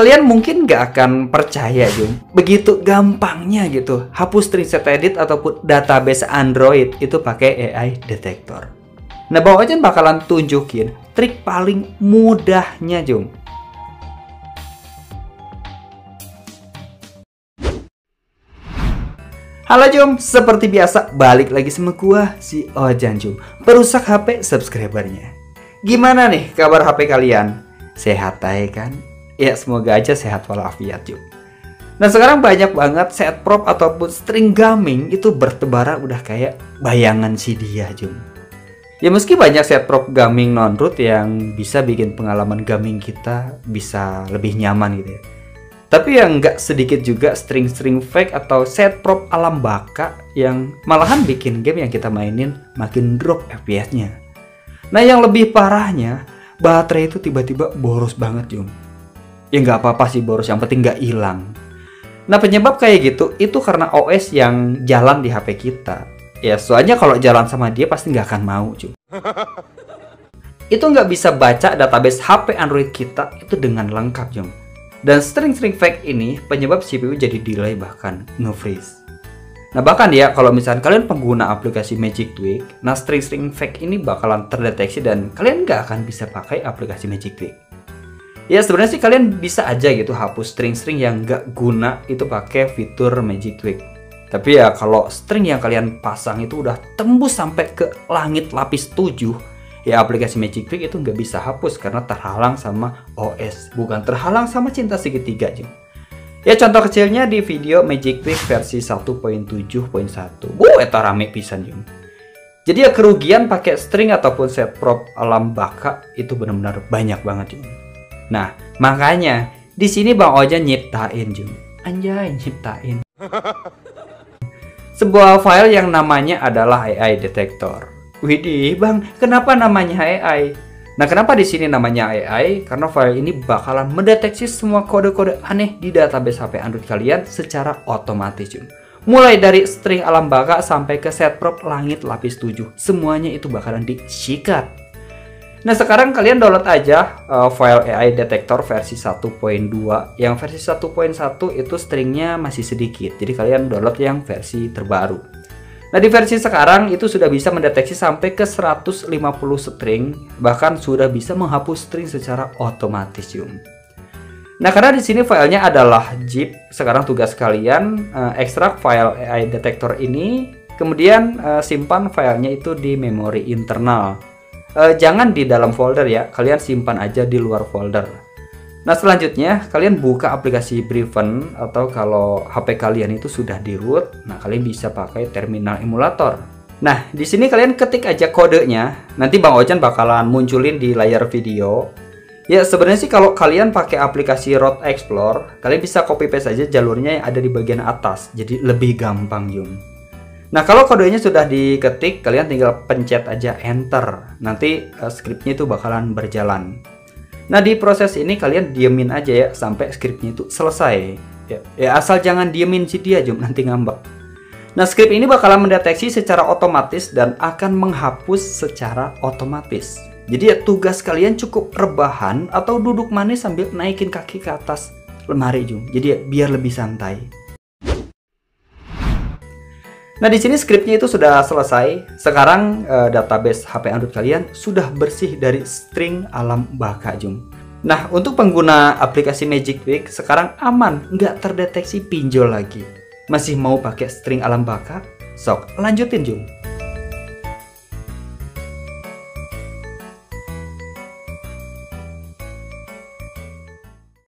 Kalian mungkin nggak akan percaya, Jum. Begitu gampangnya gitu, hapus string set edit ataupun database Android itu pakai AI detector. Nah, Bang Ojan bakalan tunjukin trik paling mudahnya, Jum. Halo Jum, seperti biasa balik lagi sama gua si Ojan Jum, perusak HP subscribernya. Gimana nih kabar HP kalian? Sehat aja kan? Ya semoga aja sehat walafiat Jum. Nah sekarang banyak banget set prop ataupun string gaming itu bertebaran udah kayak bayangan si dia Jum. Ya meski banyak set prop gaming non root yang bisa bikin pengalaman gaming kita bisa lebih nyaman gitu ya tapi yang nggak sedikit juga string-string fake atau set prop alam baka yang malahan bikin game yang kita mainin makin drop FPS-nya. Nah yang lebih parahnya, baterai itu tiba-tiba boros banget Jum. Ya nggak apa-apa sih boros, yang penting nggak hilang. Nah penyebab kayak gitu itu karena OS yang jalan di HP kita. Ya soalnya kalau jalan sama dia pasti nggak akan mau Jum. itu nggak bisa baca database HP Android kita itu dengan lengkap Jum dan string-string fake ini penyebab CPU jadi delay bahkan nge-freeze. Nah bahkan ya kalau misalnya kalian pengguna aplikasi Magic Tweak, nah string-string fake ini bakalan terdeteksi dan kalian nggak akan bisa pakai aplikasi Magic Tweak. Ya sebenarnya sih kalian bisa aja gitu hapus string-string yang nggak guna itu pakai fitur Magic Tweak. Tapi ya kalau string yang kalian pasang itu udah tembus sampai ke langit lapis 7, ya aplikasi Magic Pick itu nggak bisa hapus karena terhalang sama OS bukan terhalang sama cinta segitiga aja ya contoh kecilnya di video Magic Pick versi 1.7.1 wow eta rame pisan jeng jadi ya kerugian pakai string ataupun set prop alam baka itu benar-benar banyak banget jeng nah makanya di sini Bang Oja nyiptain jeng anjay nyiptain sebuah file yang namanya adalah AI detector Widih, Bang, kenapa namanya AI? Nah, kenapa di sini namanya AI? Karena file ini bakalan mendeteksi semua kode-kode aneh di database HP Android kalian secara otomatis, Jum. Mulai dari string alam baka sampai ke set prop langit lapis 7. Semuanya itu bakalan disikat. Nah, sekarang kalian download aja uh, file AI detector versi 1.2. Yang versi 1.1 itu stringnya masih sedikit. Jadi kalian download yang versi terbaru. Nah di versi sekarang itu sudah bisa mendeteksi sampai ke 150 string, bahkan sudah bisa menghapus string secara otomatis Yum. Nah karena di sini filenya adalah zip, sekarang tugas kalian uh, ekstrak file AI detector ini, kemudian uh, simpan filenya itu di memori internal. Uh, jangan di dalam folder ya, kalian simpan aja di luar folder. Nah selanjutnya kalian buka aplikasi Briven atau kalau HP kalian itu sudah di root, nah kalian bisa pakai terminal emulator. Nah di sini kalian ketik aja kodenya, nanti Bang Ojan bakalan munculin di layar video. Ya sebenarnya sih kalau kalian pakai aplikasi Road Explorer, kalian bisa copy paste aja jalurnya yang ada di bagian atas, jadi lebih gampang Yum. Nah kalau kodenya sudah diketik, kalian tinggal pencet aja enter, nanti uh, scriptnya itu bakalan berjalan. Nah di proses ini kalian diemin aja ya sampai scriptnya itu selesai. Ya, ya asal jangan diemin si dia jom nanti ngambek. Nah script ini bakalan mendeteksi secara otomatis dan akan menghapus secara otomatis. Jadi ya tugas kalian cukup rebahan atau duduk manis sambil naikin kaki ke atas lemari jum. Jadi ya biar lebih santai. Nah, di sini scriptnya itu sudah selesai. Sekarang uh, database HP Android kalian sudah bersih dari string alam baka Jum. Nah, untuk pengguna aplikasi Magic Pick sekarang aman, nggak terdeteksi pinjol lagi. Masih mau pakai string alam baka? Sok, lanjutin Jum.